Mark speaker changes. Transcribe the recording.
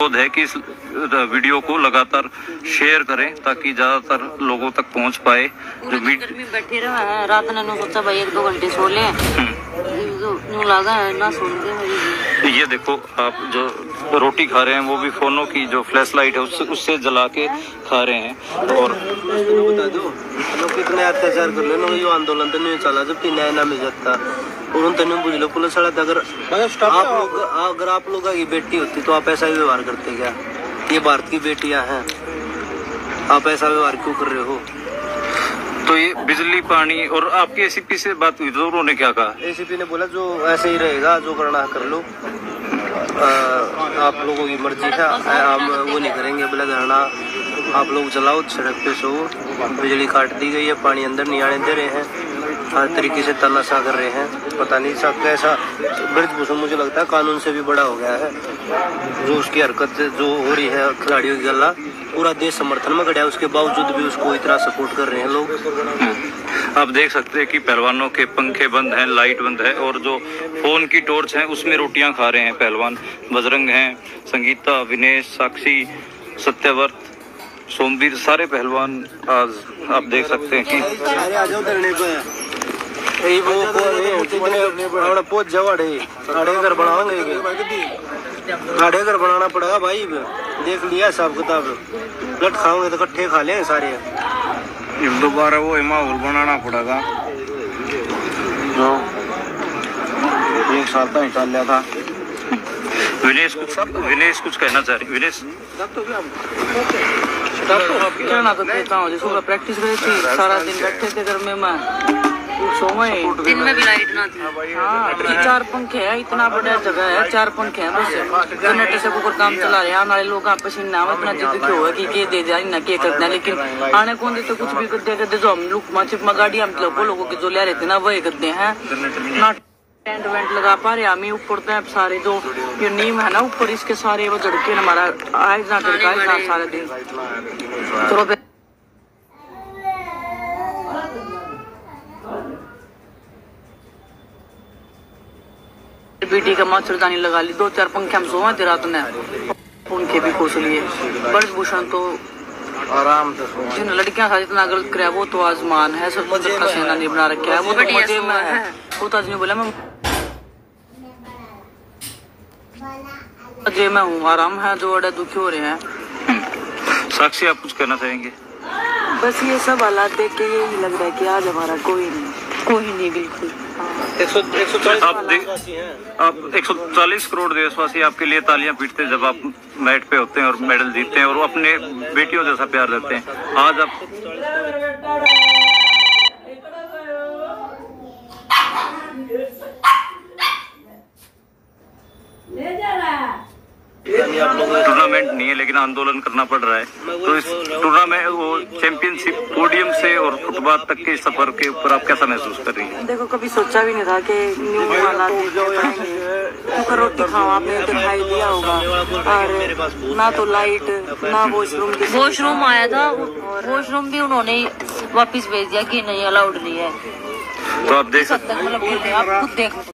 Speaker 1: अनुरोध है कि इस वीडियो को लगातार शेयर करें ताकि ज़्यादातर लोगों तक पहुँच पाए जो
Speaker 2: पूरे में बैठे रहा है। रात ने नु सोचा भाई एक दो घंटे सो ले। लगा है ना सुन के मेरी
Speaker 1: ये देखो आप जो रोटी खा रहे हैं वो भी फोनों की जो फ्लैश लाइट है उससे उससे जला के खा रहे हैं। और
Speaker 3: बता दो। लोग कितने अत्याचार कर लो यो आंदोलन तो नहीं चला जब तीन न्याय ना मिल जाता और उन तनु बुझ लो पुलिस वाला अगर आप लोग अगर आप लोग की बेटी होती तो आप ऐसा ही व्यवहार करते क्या? ये भारत की बेटियाँ हैं। आप ऐसा व्यवहार क्यों कर रहे हो?
Speaker 1: तो ये बिजली पानी और आपकी एसीपी से बात हुई तो उन्होंने क्या कहा?
Speaker 3: एसीपी ने बोला जो ऐसे ही रहेगा जो करना कर लो। आ, आप लोगों की मर्ज़ी है हम वो नहीं करेंगे बोला धरना आप लोग चलाओ सड़क पे सो। बिजली काट दी गई है पानी अंदर नहीं आने दे रहे हैं। हर तरीके से तनाशा कर रहे हैं। पता नहीं सब कैसा ब्रजभूषण मुझे लगता है कानून से भी बड़ा हो गया है। जो उसकी हरकत जो हो रही है खिलाड़ियों की गला पूरा देश समर्थन में खड़ा है। उसके बावजूद भी उसको इतना सपोर्ट कर रहे हैं लोग।
Speaker 1: आप देख सकते हैं कि पहलवानों के पंखे बंद हैं लाइट बंद है और जो फ़ोन की टॉर्च है उसमें रोटियाँ खा रहे हैं पहलवान। बजरंग हैं संगीता विनेश साक्षी सत्यवर्त सोमवीर सारे पहलवान आज आप देख सकते हैं। कि
Speaker 3: है कितने अपना पोत जवाड़ है बनावांगे आड़े घर बनाना पड़ेगा भाई। देख लिया हिसाब किताब। लट खाओगे तो इकट्ठे खा लेंगे सारे।
Speaker 4: दोबारा वो माहौल बनाना पड़ेगा। जो एक साल तक चल लिया था।
Speaker 1: विनेश कुछ विनेश कुछ कहना चाह रहे विनेश।
Speaker 2: कहना तो देता हूँ सुबह प्रैक्टिस रही थी सारा दिन बैठे थे घर में मैं। दिन में भी लाइट ना थी। हाँ चार पंखे है इतना बड़ा जगह है चार पंखे हैं बस। जनरेटर से काम चला रहे हैं आने लोग आप पसीना में इतना जिद क्यों है कि के दे दिया ना के करते हैं लेकिन आने कौन देते कुछ भी करते करते जो हम लोग माचिप में गाड़ी हम लोग लोगों के जो ले रहे थे ना वही करते हैं? ना टेंट वेंट लगा पा रहे हम ऊपर तो सारे जो ये नीम है ना ऊपर इसके सारे वो झड़के हमारा आए ना करका ना सारे दिन। बेटी का मच्छरदानी लगा ली दो चार पंखे हम सोवा थे रात में पंखे भी खोस लिए। ब्रजभूषण तो
Speaker 3: आराम से
Speaker 2: जिन लड़कियाँ साथ इतना गलत कराया वो तो आजमान है सब कुछ का सेना नहीं बना रखा है वो तो मज़े में है। वो तो आदमी बोला मैं मज़े में हूँ आराम है जो बड़े दुखी हो रहे हैं।
Speaker 1: साक्षी आप कुछ कहना चाहेंगे?
Speaker 2: बस ये सब हालात देख के यही लग रहा है कि आज हमारा कोई नहीं कोई नहीं बिल्कुल।
Speaker 3: एक सौ एक सौ चालीस
Speaker 1: आप देख आप 140 करोड़ देशवासी आपके लिए तालियाँ पीटते हैं जब आप मैट पे होते हैं और मेडल जीतते हैं और वो अपने बेटियों जैसा प्यार देते हैं। आज आप टूर्नामेंट नहीं है लेकिन आंदोलन करना पड़ रहा है। तो इस टूर्नामेंट वो चैंपियनशिप पोडियम से और फुटबॉल तक के सफ़र के ऊपर आप कैसा महसूस कर रही हैं?
Speaker 2: देखो कभी सोचा भी नहीं था कि न्यू हालात क्योंकि रोटी खाओ आपने दिखाई दिया होगा। और ना तो लाइट ना वॉशरूम
Speaker 5: वॉशरूम आया था वॉशरूम भी उन्होंने वापस भेज दिया कि नहीं अलाउड नहीं है।
Speaker 1: तो आप देख सकते
Speaker 5: तक मतलब आप खुद देख